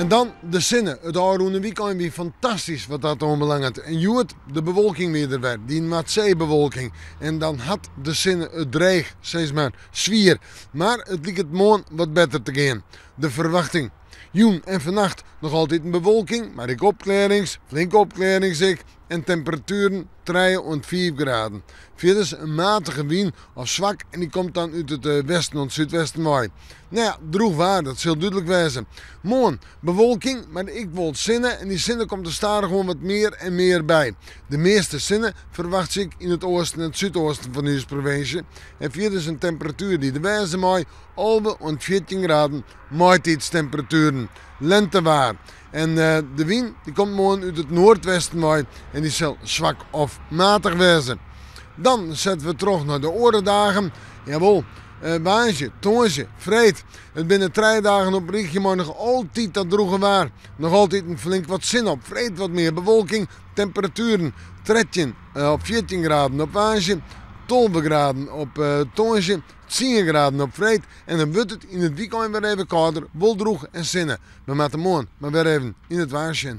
En dan de zinnen. Het oude weekend weer fantastisch wat dat onbelangrijk En Joet, de bewolking weer er werd. Die Maatsee-bewolking. En dan had de zinnen het dreig, zeg maar, zwier. Maar het liep het morgen wat beter te gaan. De verwachting. Joen en vannacht nog altijd een bewolking, maar ik opklarings, flinke opklaring zeg. En temperaturen 3 en 4 graden. Verder een matige wind of zwak en die komt dan uit het eh, westen en zuidwesten mooi. Nou ja, droeg waar, dat zal duidelijk wezen. Morgen bewolking, maar ik wil zinnen en die zinnen komt er stadig gewoon wat meer en meer bij. De meeste zinnen verwacht ik in het oosten en het zuidoosten van deze provincie. En verder een temperatuur die de wijze mooi, albe en 14 graden, mooi iets temperaturen. Lentewaar. En uh, de wind die komt morgen uit het noordwesten mooi en die zal zwak of matig wezen. Dan zetten we terug naar de orendagen. Jawel, uh, baantje, toonsje, vreed. Het binnen drie dagen op richtje maar nog altijd dat droegen waar. Nog altijd een flink wat zin op. Vreed wat meer bewolking, temperaturen 13 uh, op 14 graden op waasje. 12 graden op uh, Toonsje, 10 graden op Vreed. En dan wordt het in het weekend weer even kouder, wel droeg en zinnen. We maken morgen maar weer even in het waarsje.